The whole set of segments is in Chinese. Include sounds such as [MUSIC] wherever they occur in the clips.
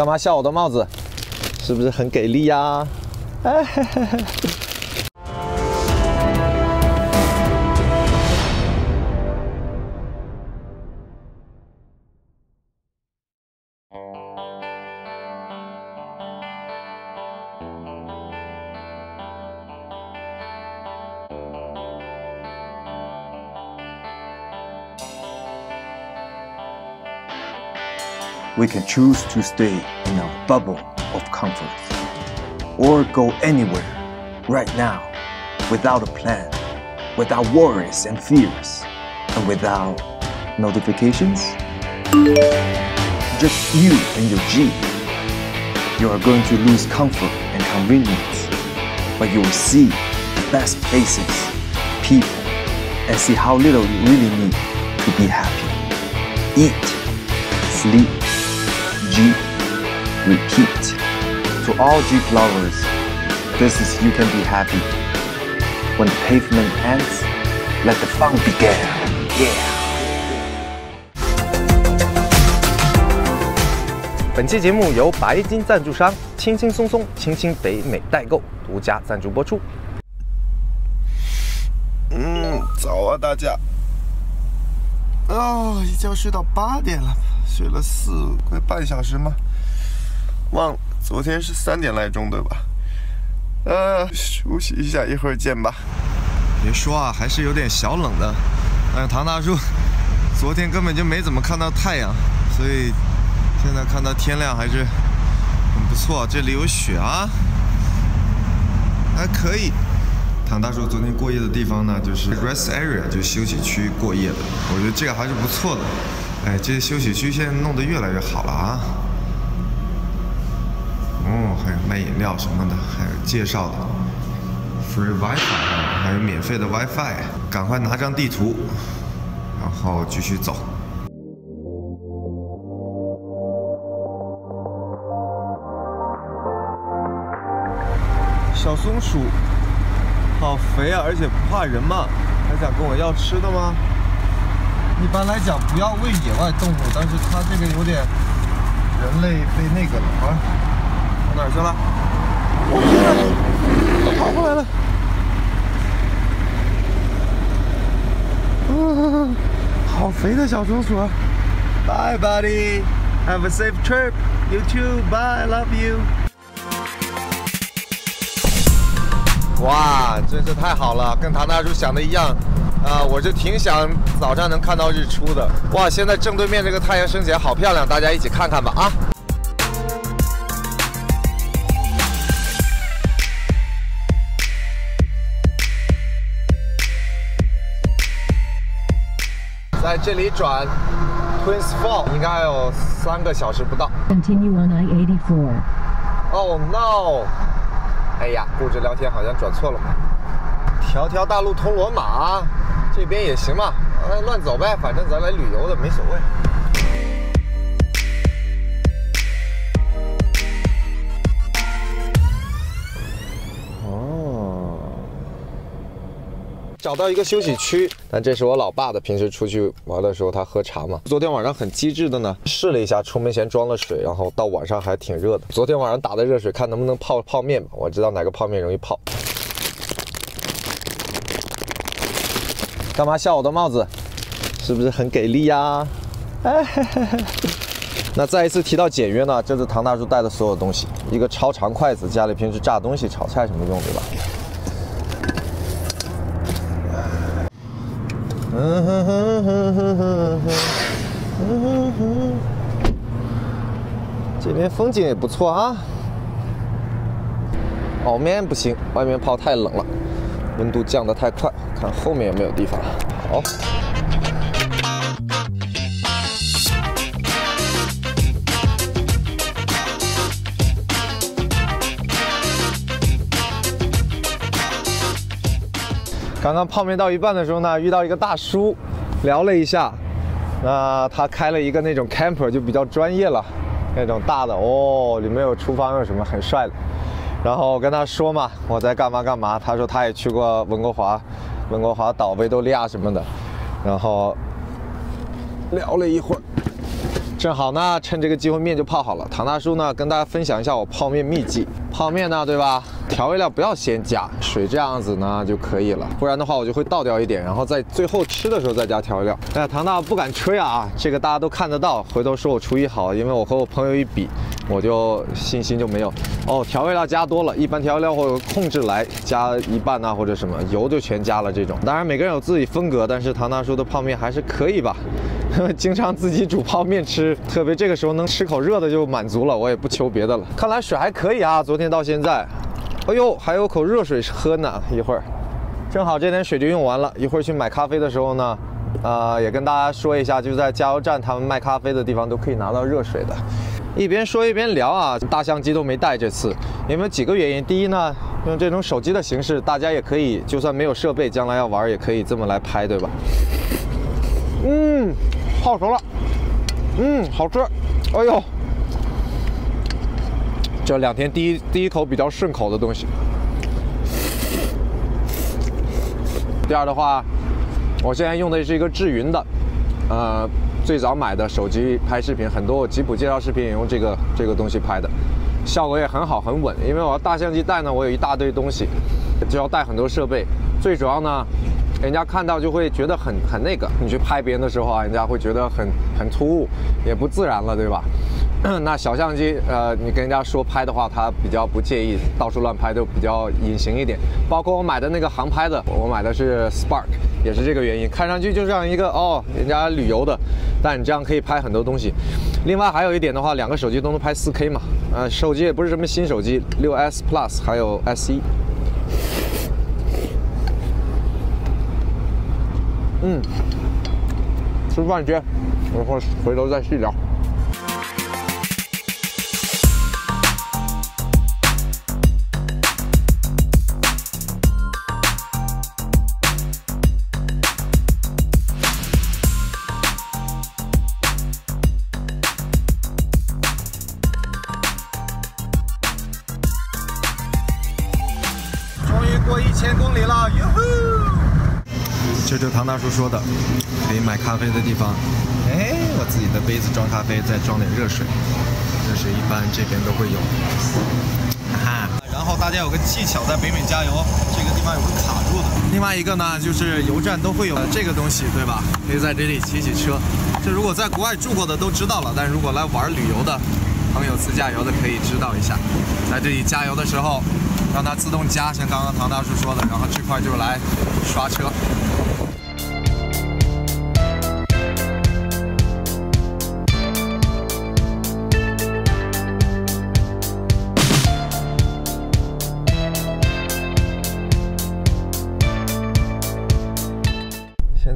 干嘛笑我的帽子？是不是很给力呀？哎嘿嘿嘿。We can choose to stay in a bubble of comfort or go anywhere right now without a plan, without worries and fears, and without notifications. Just you and your Jeep. You are going to lose comfort and convenience, but you will see the best places, people, and see how little you really need to be happy. Eat, sleep, G repeat. To all Jeep lovers, this is You Can Be Happy. When the pavement ends, let the fun begin. Yeah. 本期节目由白金赞助商轻轻松松轻轻北美代购独家赞助播出。嗯，早啊，大家。哦，一觉睡到八点了，睡了四快半小时吗？忘了，昨天是三点来钟，对吧？呃，休息一下，一会儿见吧。别说啊，还是有点小冷的。哎，唐大叔，昨天根本就没怎么看到太阳，所以现在看到天亮还是很不错。这里有雪啊，还可以。唐大叔昨天过夜的地方呢，就是 rest area，就休息区过夜的。我觉得这个还是不错的。哎，这休息区现在弄得越来越好了啊。哦，还有卖饮料什么的，还有介绍的 free wifi，还有免费的 wifi。赶快拿张地图，然后继续走。小松鼠，好肥啊，而且不怕人嘛，还想跟我要吃的吗？一般来讲不要喂野外动物，但是它这个有点人类被那个了啊。跑哪去了？我天啊！它跑过来了！嗯，好肥的小松鼠啊！Bye, buddy. Have a safe trip. You too. Bye. Love you. 哇，真是太好了，跟唐大叔想的一样。啊，我就挺想早上能看到日出的。哇，现在正对面这个太阳升起来好漂亮，大家一起看看吧啊！在这里转 Twins Fall 应该还有三个小时不到。Continue on I-84. Oh no！哎呀，固执聊天好像转错了。条条大路通罗马，这边也行嘛，呃，乱走呗，反正咱来旅游的，没所谓。哦，找到一个休息区，但这是我老爸的，平时出去玩的时候他喝茶嘛。昨天晚上很机智的呢，试了一下，出门前装了水，然后到晚上还挺热的。昨天晚上打的热水，看能不能泡泡面吧，我知道哪个泡面容易泡。干嘛笑我的帽子？是不是很给力呀？哎嘿嘿嘿。那再一次提到简约呢，这是唐大叔带的所有东西，一个超长筷子，家里平时炸东西、炒菜什么用，对吧？嗯哼哼哼哼哼哼哼，这边风景也不错啊。哦面不行，外面泡太冷了，温度降得太快，看后面有没有地方。好。刚刚泡面到一半的时候呢，遇到一个大叔，聊了一下，那他开了一个那种 camper，就比较专业了，那种大的哦，里面有厨房有什么很帅的。然后我跟他说嘛，我在干嘛干嘛，他说他也去过温哥华、温哥华岛、维多利亚什么的，然后聊了一会儿，正好呢，趁这个机会面就泡好了。唐大叔呢，跟大家分享一下我泡面秘籍。泡面呢，对吧？调味料不要先加，水这样子呢就可以了。不然的话，我就会倒掉一点，然后在最后吃的时候再加调味料。哎，唐大不敢吹啊，这个大家都看得到。回头说我厨艺好，因为我和我朋友一比，我就信心就没有。哦，调味料加多了，一般调味料会控制来加一半呐、或者什么，油就全加了这种。当然每个人有自己风格，但是唐大叔的泡面还是可以吧。[LAUGHS] 经常自己煮泡面吃，特别这个时候能吃口热的就满足了，我也不求别的了。看来水还可以啊，昨天到现在，哎呦，还有口热水喝呢。一会儿，正好这点水就用完了。一会儿去买咖啡的时候呢，呃，也跟大家说一下，就在加油站他们卖咖啡的地方都可以拿到热水的。一边说一边聊啊，大相机都没带这次，因为几个原因。第一呢，用这种手机的形式，大家也可以，就算没有设备，将来要玩也可以这么来拍，对吧？嗯，泡熟了，嗯，好吃，哎呦，这两天第一第一口比较顺口的东西。第二的话，我现在用的是一个智云的，呃，最早买的手机拍视频，很多我吉普介绍视频也用这个这个东西拍的，效果也很好，很稳。因为我要大相机带呢，我有一大堆东西，就要带很多设备，最主要呢。人家看到就会觉得很很那个，你去拍别人的时候啊，人家会觉得很很突兀，也不自然了，对吧？[CLEARS THROAT] 那小相机，呃，你跟人家说拍的话，他比较不介意，到处乱拍都比较隐形一点。包括我买的那个航拍的，我买的是 Spark，也是这个原因，看上去就像一个哦，人家旅游的，但你这样可以拍很多东西。另外还有一点的话，两个手机都能拍 4K 嘛，呃，手机也不是什么新手机，6S Plus 还有 SE。嗯，吃饭去，我会儿回头再细聊。大叔说的，可以买咖啡的地方。哎，我自己的杯子装咖啡，再装点热水。热水一般这边都会有。哈哈。然后大家有个技巧，在北美加油，这个地方有个卡住的。另外一个呢，就是油站都会有这个东西，对吧？可以在这里骑骑车。这如果在国外住过的都知道了，但如果来玩旅游的朋友自驾游的可以知道一下，在这里加油的时候，让它自动加，像刚刚唐大叔说的，然后这块就来刷车。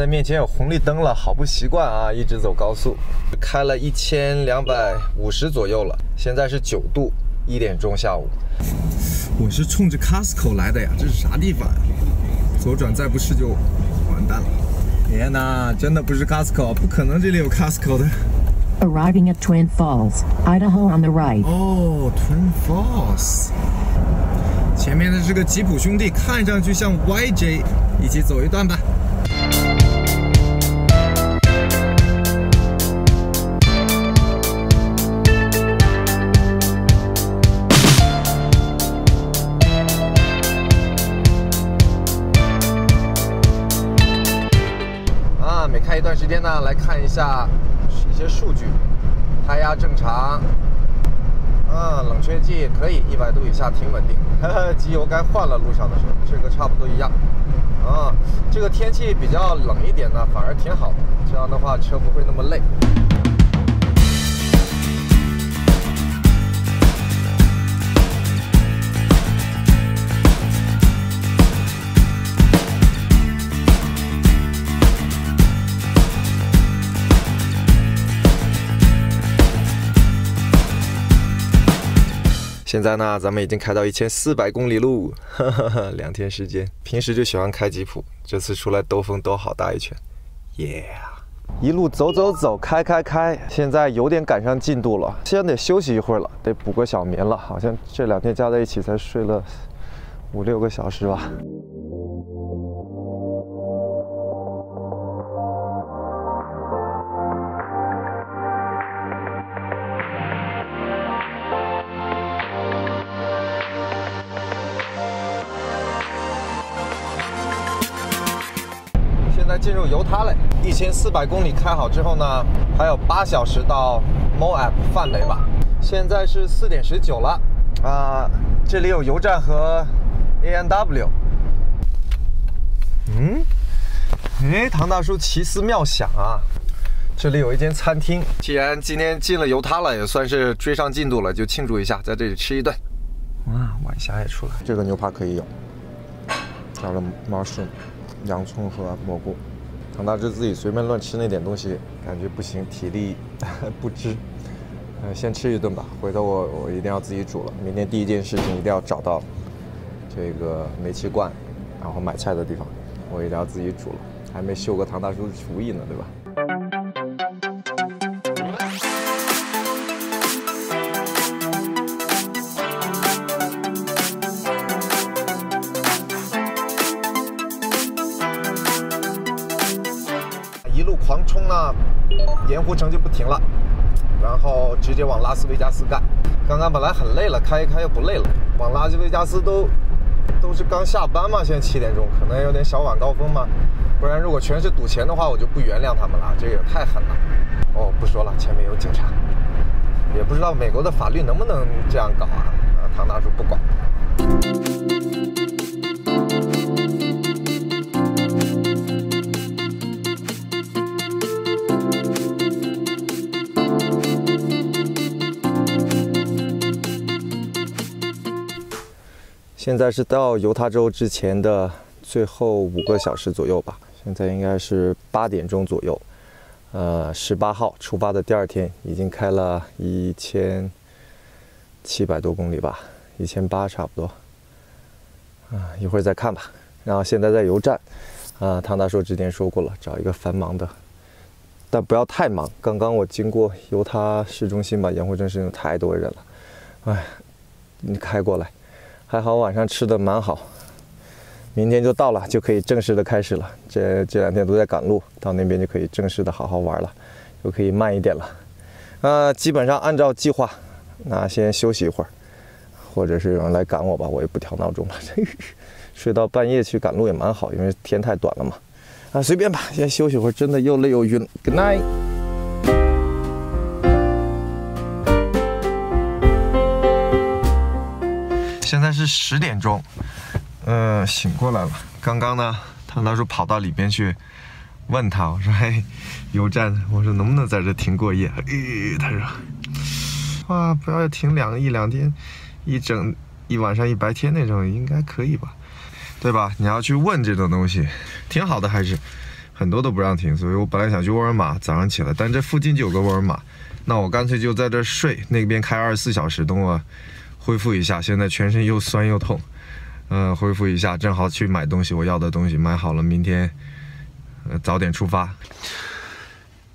在面前有红绿灯了，好不习惯啊！一直走高速，开了一千两百五十左右了，现在是九度，一点钟下午。我是冲着 Costco 来的呀，这是啥地方呀？左转再不是就完蛋了。天哪，真的不是 Costco，不可能这里有 Costco 的。Arriving at Twin Falls, Idaho on the right. 哦，Twin Falls。前面的这个吉普兄弟看上去像 YJ，一起走一段吧。段时间呢，来看一下一些数据，胎压正常，嗯，冷却剂可以，一百度以下挺稳定。呵呵，机油该换了，路上的时候，这个差不多一样。啊，这个天气比较冷一点呢，反而挺好的，这样的话车不会那么累。现在呢，咱们已经开到一千四百公里路，哈哈哈，两天时间。平时就喜欢开吉普，这次出来兜风兜好大一圈，耶、一路走走走，开开开，现在有点赶上进度了，先得休息一会儿了，得补个小眠了。好像这两天加在一起才睡了五六个小时吧。犹他嘞，一千四百公里开好之后呢，还有八小时到 Moab 范雷吧。现在是四点十九了，啊，这里有油站和 A N W。嗯，哎，唐大叔奇思妙想啊，这里有一间餐厅。既然今天进了犹他了，也算是追上进度了，就庆祝一下，在这里吃一顿。哇，晚霞也出来，这个牛扒可以有，加了 mushroom。洋葱和蘑菇，唐大志自己随便乱吃那点东西，感觉不行，体力 [LAUGHS] 不支。呃，先吃一顿吧，回头我我一定要自己煮了。明天第一件事情一定要找到这个煤气罐，然后买菜的地方，我一定要自己煮了。还没秀过唐大叔的厨艺呢，对吧？路狂冲啊，盐湖城就不停了，然后直接往拉斯维加斯干。刚刚本来很累了，开一开又不累了。往拉斯维加斯都都是刚下班嘛，现在七点钟，可能有点小晚高峰嘛。不然如果全是赌钱的话，我就不原谅他们了，这也太狠了。哦，不说了，前面有警察，也不知道美国的法律能不能这样搞啊？啊，唐大叔不管。现在是到犹他州之前的最后五个小时左右吧，现在应该是八点钟左右。呃，十八号出发的第二天，已经开了一千七百多公里吧，一千八差不多。啊，一会儿再看吧。然后现在在油站，啊，唐大叔之前说过了，找一个繁忙的，但不要太忙。刚刚我经过犹他市中心吧，盐湖镇市太多人了，哎，你开过来。还好晚上吃的蛮好，明天就到了，就可以正式的开始了。这这两天都在赶路，到那边就可以正式的好好玩了，就可以慢一点了。呃，基本上按照计划，那先休息一会儿，或者是有人来赶我吧，我也不调闹钟了，[LAUGHS] 睡到半夜去赶路也蛮好，因为天太短了嘛。啊，随便吧，先休息会儿，真的又累又晕。Good night。现在是十点钟，呃，醒过来了。刚刚呢，唐大叔跑到里边去问他，我说：“嘿，油站，我说能不能在这停过夜？”咦，他说：“哇，不要停两一两天，一整一晚上一白天那种，应该可以吧？对吧？你要去问这种东西，挺好的，还是很多都不让停。所以我本来想去沃尔玛，早上起来，但这附近就有个沃尔玛，那我干脆就在这睡，那边开二十四小时，等我。”恢复一下，现在全身又酸又痛，嗯，恢复一下，正好去买东西，我要的东西买好了，明天呃早点出发。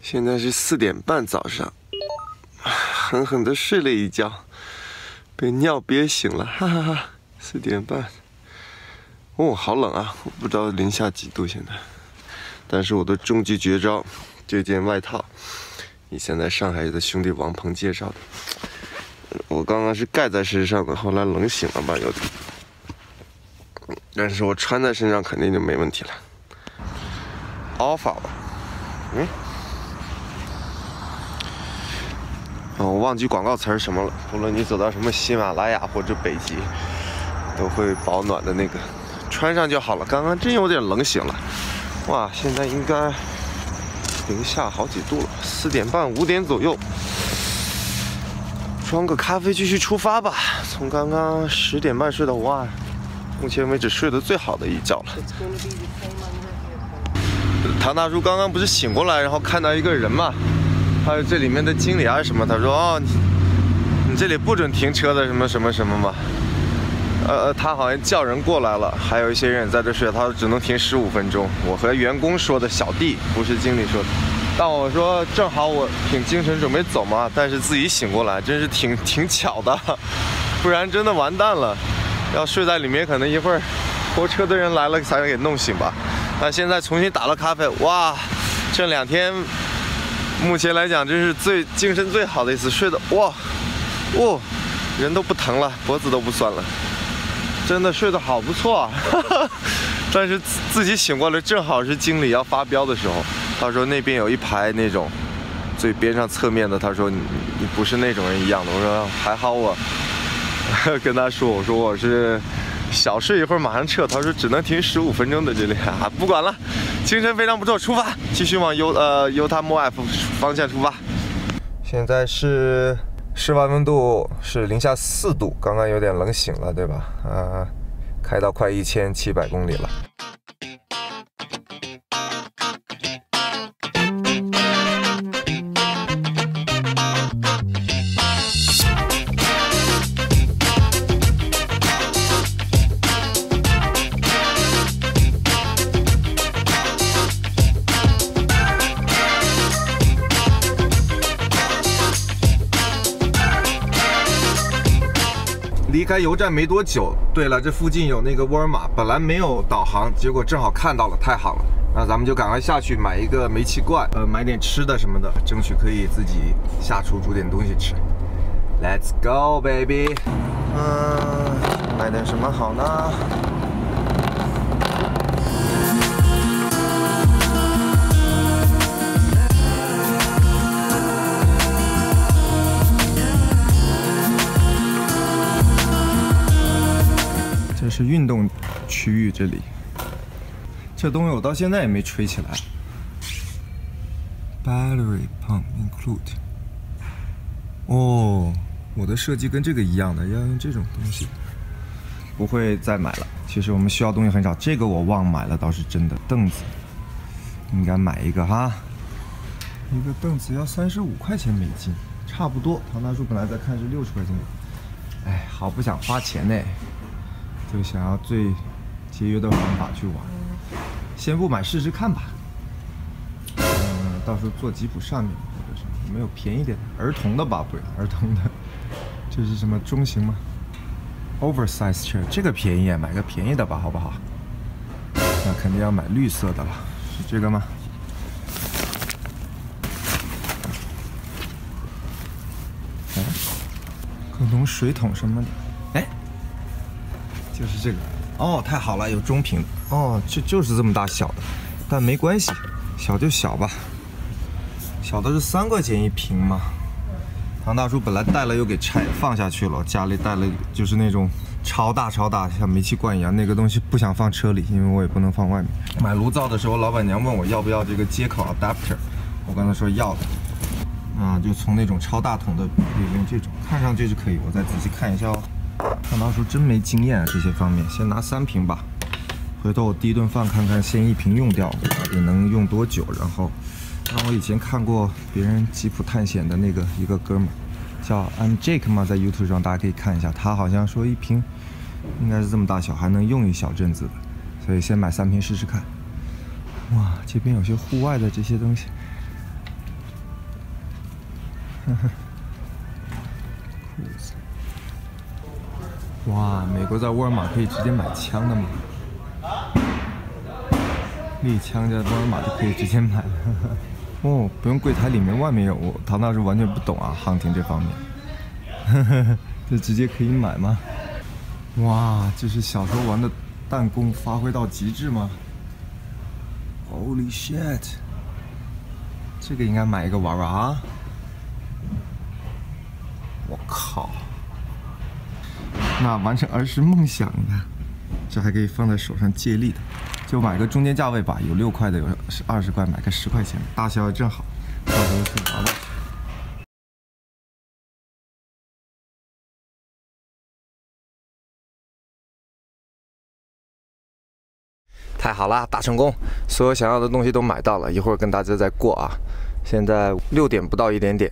现在是四点半早上，狠狠的睡了一觉，被尿憋醒了，哈哈哈。四点半，哦，好冷啊，我不知道零下几度现在，但是我的终极绝招，这件外套，以前在上海的兄弟王鹏介绍的。我刚刚是盖在身上的，后来冷醒了吧有点，但是我穿在身上肯定就没问题了。Alpha，嗯，哦，我忘记广告词什么了。无论你走到什么喜马拉雅或者北极，都会保暖的那个，穿上就好了。刚刚真有点冷醒了，哇，现在应该零下好几度了，四点半五点左右。装个咖啡，继续出发吧。从刚刚十点半睡到哇，目前为止睡得最好的一觉了。唐大叔刚刚不是醒过来，然后看到一个人嘛，还有这里面的经理啊什么，他说哦，你这里不准停车的什么什么什么嘛。呃，他好像叫人过来了，还有一些人在这睡，他说只能停十五分钟。我和员工说的，小弟不是经理说的。但我说正好我挺精神准备走嘛，但是自己醒过来，真是挺挺巧的，[LAUGHS] 不然真的完蛋了。要睡在里面，可能一会儿拖车的人来了才能给弄醒吧。那现在重新打了咖啡，哇，这两天目前来讲真是最精神最好的一次，睡的哇，哦，人都不疼了，脖子都不酸了，真的睡得好不错啊，[LAUGHS] 但是自己醒过来，正好是经理要发飙的时候。他说那边有一排那种最边上侧面的，他说你你不是那种人一样的。我说还好我 [LAUGHS] 跟他说，我说我是小睡一会儿马上撤。他说只能停十五分钟的这里啊，不管了，精神非常不错，出发，继续往 U 呃 Utah Moab 方向出发。现在是室外温度是零下四度，刚刚有点冷醒了，对吧？啊，开到快一千七百公里了。油站没多久，对了，这附近有那个沃尔玛，本来没有导航，结果正好看到了，太好了。那咱们就赶快下去买一个煤气罐，呃，买点吃的什么的，争取可以自己下厨煮点东西吃。Let's go, baby。嗯，买点什么好呢？是运动区域，这里。这东西我到现在也没吹起来。Battery pump include。哦，我的设计跟这个一样的，要用这种东西。不会再买了。其实我们需要东西很少，这个我忘买了，倒是真的。凳子应该买一个哈。一个凳子要三十五块钱美金，差不多。唐大叔本来在看是六十块钱。哎，好不想花钱呢。就想要最节约的方法去玩，先不买试试看吧。嗯，到时候坐吉普上面或者什么，没有便宜点的儿童的吧？不然儿童的，这是什么中型吗？Oversize chair，这个便宜啊，买个便宜的吧，好不好？那肯定要买绿色的了，是这个吗？哎，可能水桶什么的。就是这个哦，太好了，有中瓶哦，就就是这么大小的，但没关系，小就小吧。小的是三块钱一瓶嘛。唐大叔本来带了又给拆放下去了，家里带了就是那种超大超大，像煤气罐一样，那个东西不想放车里，因为我也不能放外面。买炉灶的时候，老板娘问我要不要这个接口 adapter，我刚才说要的。啊，就从那种超大桶的可以用这种，看上去是可以，我再仔细看一下哦。看大叔真没经验啊，这些方面，先拿三瓶吧。回头我第一顿饭看看，先一瓶用掉，到底能用多久？然后，让我以前看过别人吉普探险的那个一个哥们，叫 I'm Jake 嘛，在 YouTube 上大家可以看一下，他好像说一瓶应该是这么大小，还能用一小阵子。所以先买三瓶试试看。哇，这边有些户外的这些东西。呵呵。哇，美国在沃尔玛可以直接买枪的吗？猎枪在沃尔玛就可以直接买了。[LAUGHS] 哦，不用柜台里面，外面有。我唐大叔完全不懂啊，航天这方面。呵呵，这直接可以买吗？哇，这是小时候玩的弹弓发挥到极致吗？Holy shit！这个应该买一个玩玩啊。我靠！那完成儿时梦想的，这还可以放在手上借力的，就买个中间价位吧，有六块的，有二十块，买个十块钱，大小也正好，到时候去拿吧。太好啦，大成功！所有想要的东西都买到了，一会儿跟大家再过啊。现在六点不到一点点，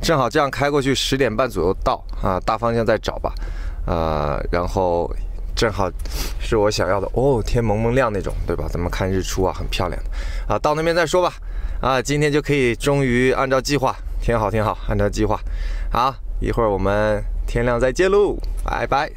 正好这样开过去，十点半左右到啊，大方向再找吧。呃，然后正好是我想要的哦，天蒙蒙亮那种，对吧？咱们看日出啊，很漂亮的啊。到那边再说吧。啊，今天就可以终于按照计划，挺好挺好，按照计划。好，一会儿我们天亮再见喽，拜拜。